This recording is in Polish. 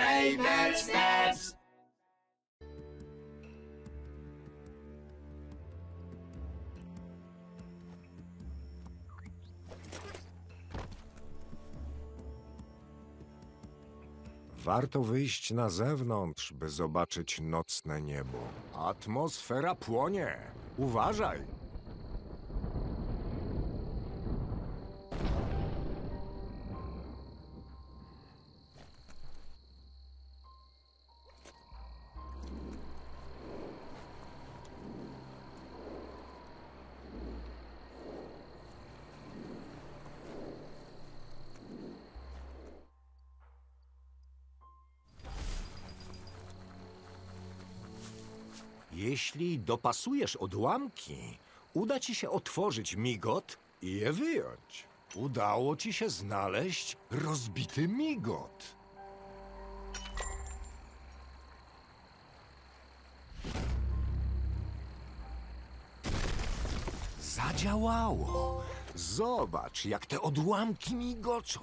Footsteps! Warto wyjść na zewnątrz, by zobaczyć nocne niebo. Atmosfera płonie. Uważaj! Jeśli dopasujesz odłamki, uda ci się otworzyć migot i je wyjąć. Udało ci się znaleźć rozbity migot. Zadziałało. Zobacz, jak te odłamki migoczą.